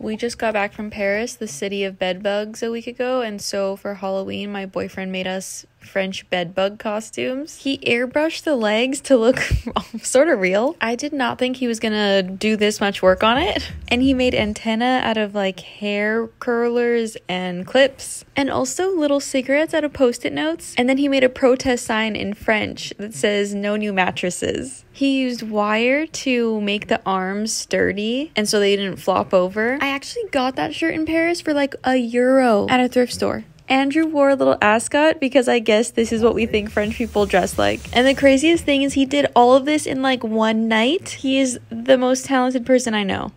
We just got back from Paris, the city of bedbugs, a week ago, and so for Halloween, my boyfriend made us French bedbug costumes. He airbrushed the legs to look sort of real. I did not think he was gonna do this much work on it. And he made antenna out of like hair curlers and clips, and also little cigarettes out of post it notes. And then he made a protest sign in French that says, No new mattresses. He used wire to make the arms sturdy and so they didn't flop over. I actually got that shirt in Paris for like a euro at a thrift store. Andrew wore a little ascot because I guess this is what we think French people dress like. And the craziest thing is he did all of this in like one night. He is the most talented person I know.